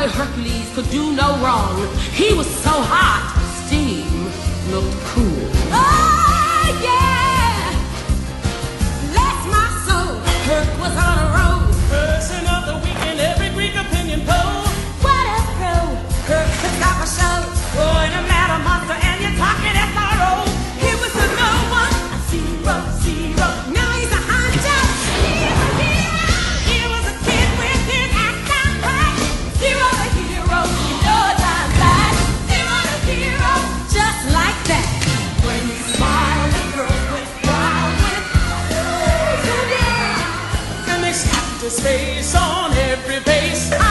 boy Hercules could do no wrong. He was so hot to space on every face.